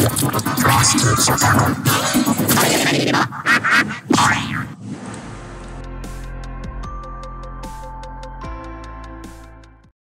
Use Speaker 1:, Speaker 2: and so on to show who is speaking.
Speaker 1: Frosted Flakes.